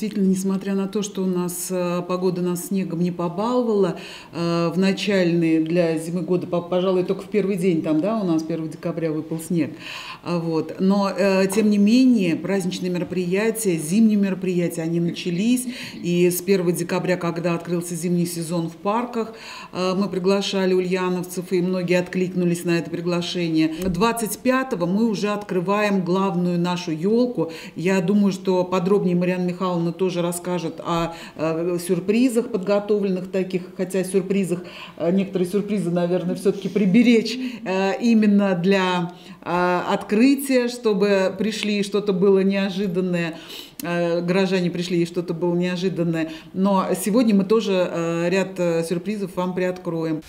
действительно, несмотря на то, что у нас э, погода нас снегом не побаловала, э, в начальные для зимы года, пожалуй, только в первый день там, да, у нас 1 декабря выпал снег. А вот. Но, э, тем не менее, праздничные мероприятия, зимние мероприятия, они начались. И с 1 декабря, когда открылся зимний сезон в парках, мы приглашали ульяновцев, и многие откликнулись на это приглашение. 25-го мы уже открываем главную нашу елку. Я думаю, что подробнее Марьяна Михайловна тоже расскажет о, сюрпризах подготовленных таких, хотя сюрпризах, э, некоторые сюрпризы, наверное, все-таки приберечь э, именно для э, открытия, чтобы пришли что-то было неожиданное горожане пришли и что-то было неожиданное. Но сегодня мы тоже ряд сюрпризов вам приоткроем.